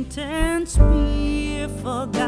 acquaintance be forgot